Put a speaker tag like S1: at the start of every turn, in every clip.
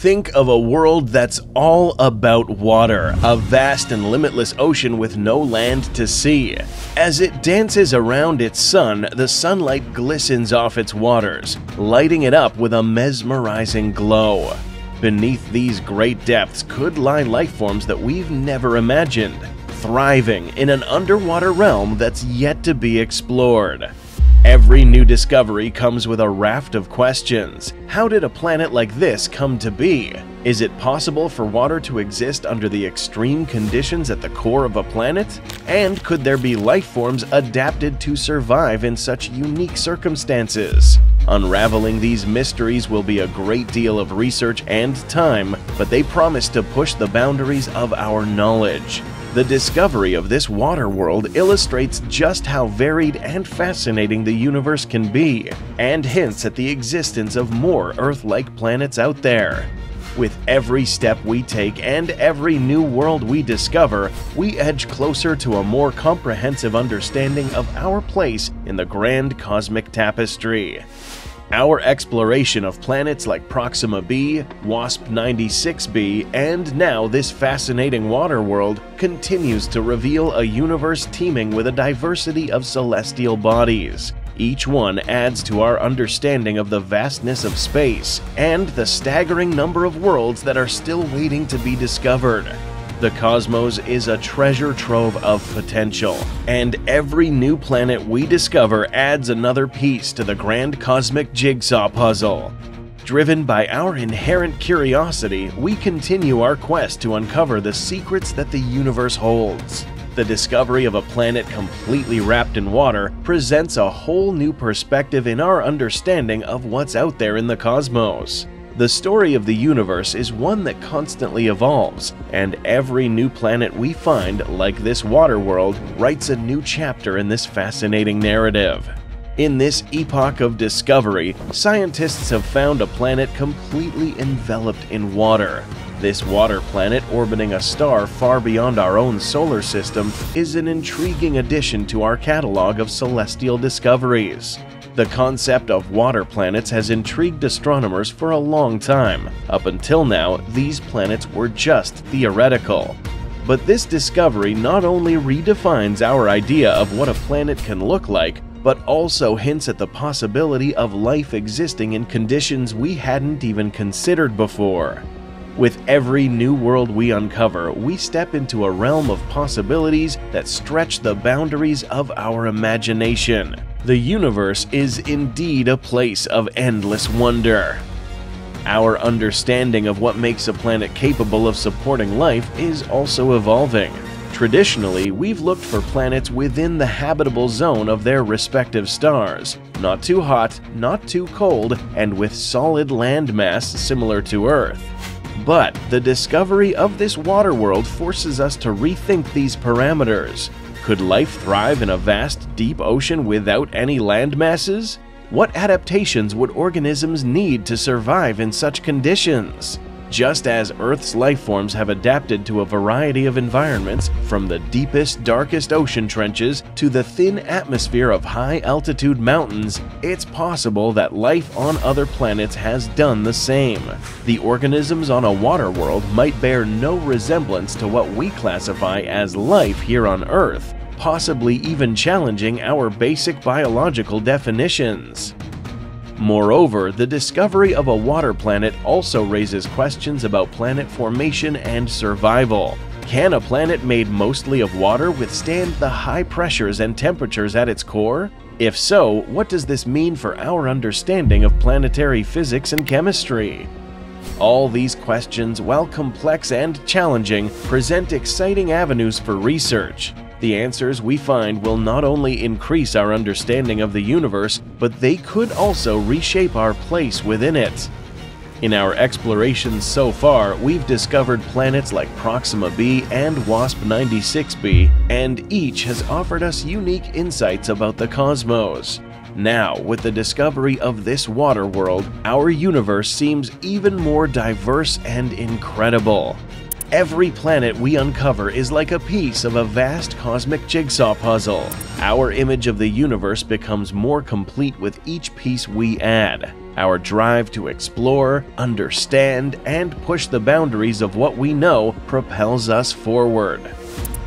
S1: Think of a world that's all about water, a vast and limitless ocean with no land to see. As it dances around its sun, the sunlight glistens off its waters, lighting it up with a mesmerizing glow. Beneath these great depths could lie life forms that we've never imagined, thriving in an underwater realm that's yet to be explored. Every new discovery comes with a raft of questions. How did a planet like this come to be? Is it possible for water to exist under the extreme conditions at the core of a planet? And could there be life forms adapted to survive in such unique circumstances? Unraveling these mysteries will be a great deal of research and time, but they promise to push the boundaries of our knowledge. The discovery of this water world illustrates just how varied and fascinating the universe can be, and hints at the existence of more Earth-like planets out there. With every step we take and every new world we discover, we edge closer to a more comprehensive understanding of our place in the grand cosmic tapestry. Our exploration of planets like Proxima b, WASP 96b, and now this fascinating water world continues to reveal a universe teeming with a diversity of celestial bodies. Each one adds to our understanding of the vastness of space and the staggering number of worlds that are still waiting to be discovered. The cosmos is a treasure trove of potential, and every new planet we discover adds another piece to the grand cosmic jigsaw puzzle. Driven by our inherent curiosity, we continue our quest to uncover the secrets that the universe holds. The discovery of a planet completely wrapped in water presents a whole new perspective in our understanding of what's out there in the cosmos. The story of the universe is one that constantly evolves, and every new planet we find, like this water world, writes a new chapter in this fascinating narrative. In this epoch of discovery, scientists have found a planet completely enveloped in water. This water planet orbiting a star far beyond our own solar system is an intriguing addition to our catalog of celestial discoveries. The concept of water planets has intrigued astronomers for a long time. Up until now, these planets were just theoretical. But this discovery not only redefines our idea of what a planet can look like, but also hints at the possibility of life existing in conditions we hadn't even considered before. With every new world we uncover, we step into a realm of possibilities that stretch the boundaries of our imagination. The universe is indeed a place of endless wonder. Our understanding of what makes a planet capable of supporting life is also evolving. Traditionally, we've looked for planets within the habitable zone of their respective stars, not too hot, not too cold, and with solid landmass similar to Earth. But the discovery of this water world forces us to rethink these parameters. Could life thrive in a vast, deep ocean without any land masses? What adaptations would organisms need to survive in such conditions? Just as Earth's life forms have adapted to a variety of environments, from the deepest, darkest ocean trenches to the thin atmosphere of high-altitude mountains, it's possible that life on other planets has done the same. The organisms on a water world might bear no resemblance to what we classify as life here on Earth, possibly even challenging our basic biological definitions. Moreover, the discovery of a water planet also raises questions about planet formation and survival. Can a planet made mostly of water withstand the high pressures and temperatures at its core? If so, what does this mean for our understanding of planetary physics and chemistry? All these questions, while complex and challenging, present exciting avenues for research. The answers we find will not only increase our understanding of the universe, but they could also reshape our place within it. In our explorations so far, we've discovered planets like Proxima b and WASP 96b, and each has offered us unique insights about the cosmos. Now, with the discovery of this water world, our universe seems even more diverse and incredible. Every planet we uncover is like a piece of a vast cosmic jigsaw puzzle. Our image of the universe becomes more complete with each piece we add. Our drive to explore, understand, and push the boundaries of what we know propels us forward.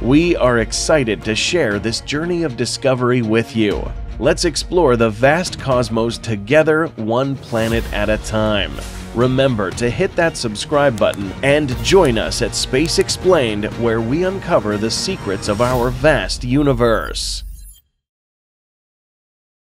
S1: We are excited to share this journey of discovery with you. Let's explore the vast cosmos together, one planet at a time. Remember to hit that subscribe button and join us at SpaceXplained, where we uncover the secrets of our vast universe.